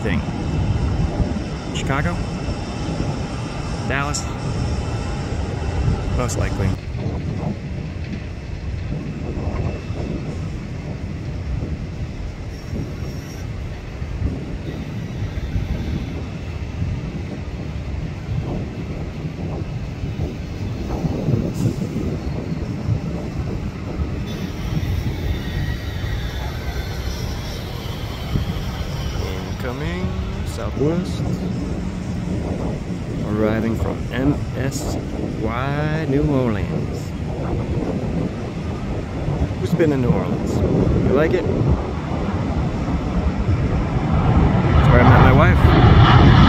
think? Chicago? Dallas? Most likely. Southwest. Arriving from MSY New Orleans. Who's been in New Orleans? You like it? That's where I met my wife.